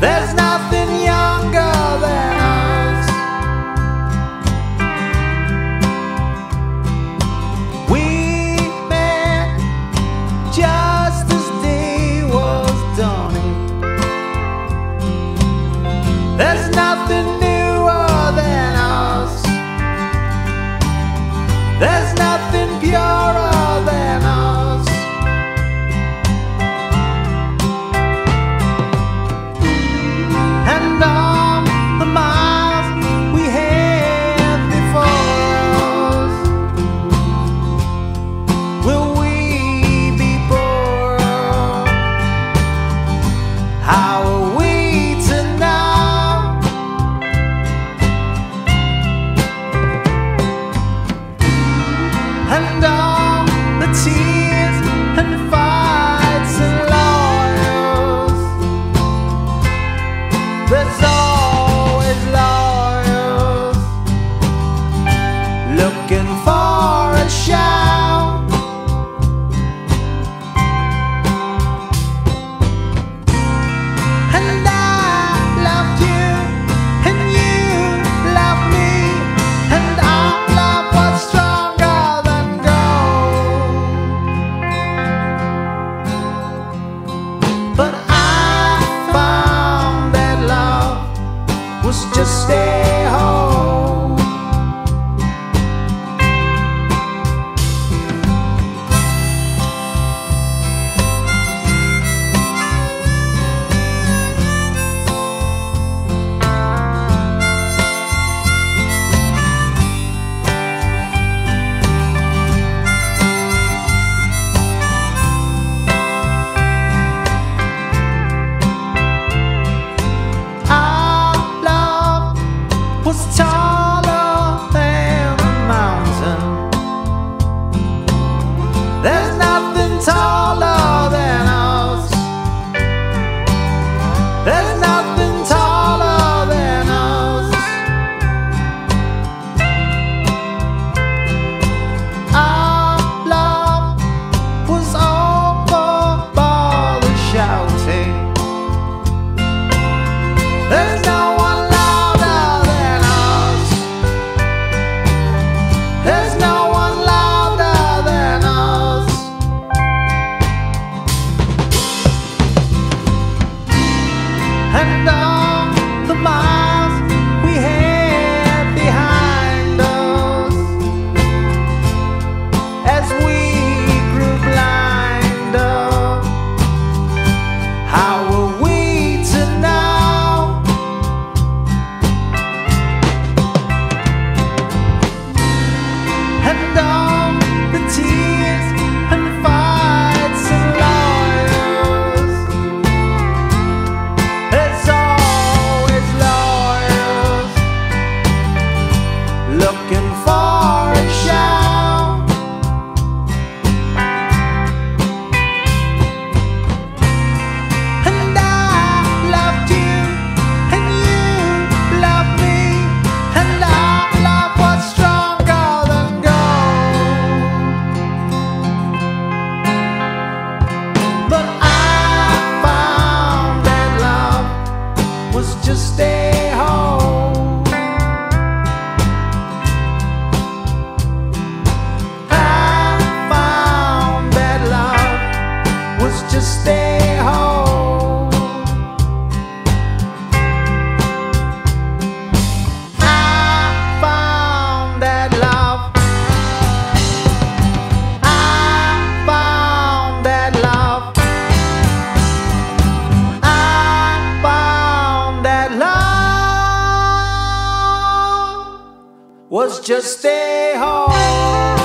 There's nothing younger was just there. 서 was just a hole.